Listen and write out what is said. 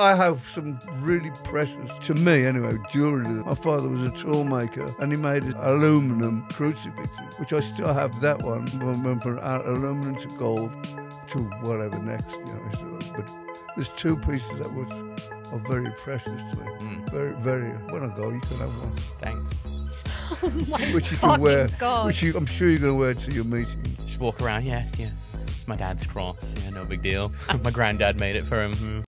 I have some really precious, to me anyway, jewellery. My father was a toolmaker and he made aluminum crucifixes, which I still have that one. remember, from aluminum to gold to whatever next, you know. But there's two pieces that was are very precious to me. Mm. Very, very. When I go, you can have one, Thanks. Oh my which you can wear. God. Which you, I'm sure you're going to wear to your meeting. Just walk around. Yes, yes. It's my dad's cross. Yeah, no big deal. my granddad made it for him. Hmm.